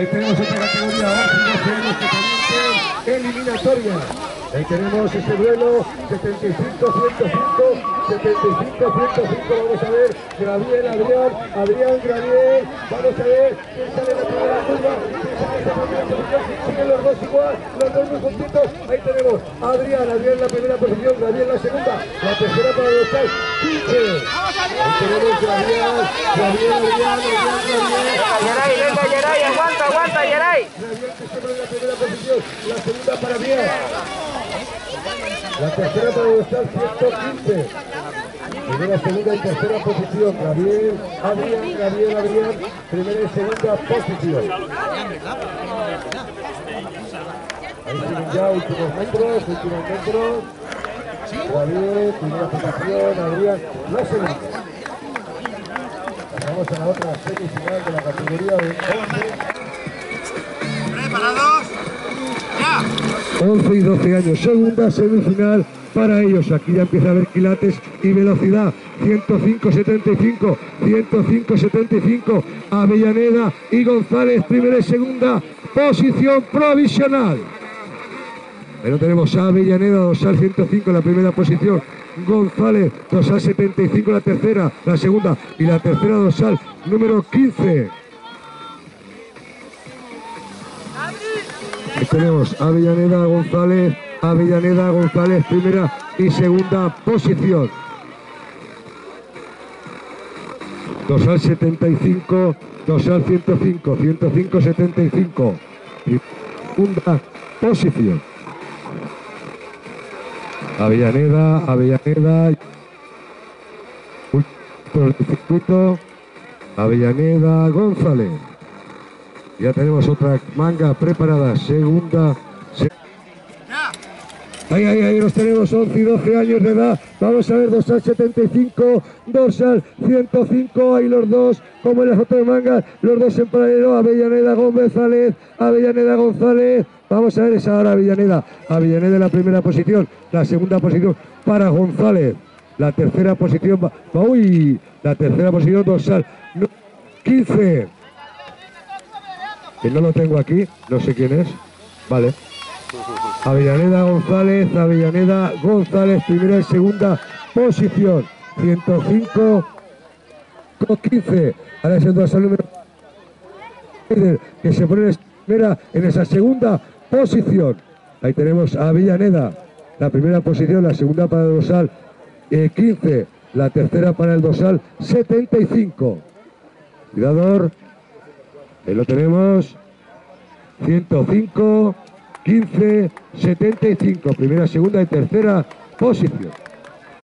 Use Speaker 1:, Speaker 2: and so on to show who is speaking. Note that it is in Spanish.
Speaker 1: Ahí tenemos otra categoría, 11 años que eliminatoria. Ahí tenemos ese duelo, 75-105, 75-105, vamos a ver, Gabriel, Adrián, Adrián, Gabriel, vamos a ver quién sale la primera curva, quién sale la primera posición, siguen los dos igual, los dos muy juntitos, ahí tenemos Adrián, Adrián la primera posición, Gabriel la segunda, la tercera para los 15. Ahí tenemos Gabriel, Gabriel, Adrián, Adrián, Gabriel. La segunda para Biel. La tercera para Dostal, 115. Primera, segunda y tercera posición. Gabriel, Adrián, Gabriel, Adrián. Primera y segunda posición. Ahí siguen ya últimos metros, últimos metros. Gabriel, primera posición, Adrián, la segunda. Pasamos a la otra semifinal de la categoría de 11.
Speaker 2: ¿Preparados? ¡Ya!
Speaker 1: 11 y 12 años, segunda semifinal para ellos. Aquí ya empieza a haber quilates y velocidad. 105-75, 105-75. Avellaneda y González, primera y segunda posición provisional. Pero tenemos a Avellaneda, dorsal 105 en la primera posición. González, dorsal 75 la tercera, la segunda y la tercera dorsal número 15. Tenemos Avellaneda González, Avellaneda González, primera y segunda posición. Dosal 75, Dosal 105, 105, 75. Y Segunda posición. Avellaneda, Avellaneda. Por el circuito. Avellaneda González. Ya tenemos otra manga preparada, segunda. se- Ahí, ahí, ahí los tenemos, 11 y 12 años de edad. Vamos a ver, dorsal 75, dorsal 105, ahí los dos, como en las otras mangas, los dos en paralelo, Avellaneda González, Avellaneda González. Vamos a ver esa ahora Avellaneda. Avellaneda en la primera posición, la segunda posición para González. La tercera posición, va- uy, la tercera posición dorsal no- 15 que no lo tengo aquí, no sé quién es. Vale. Avellaneda González, Avellaneda González, primera y segunda posición. 105 con 15. Ahora es el número que se pone en primera en esa segunda posición. Ahí tenemos a Avellaneda, la primera posición, la segunda para el dorsal eh, 15, la tercera para el dorsal 75. Cuidador, Ahí lo tenemos. 105, 15, 75. Primera, segunda y tercera posición.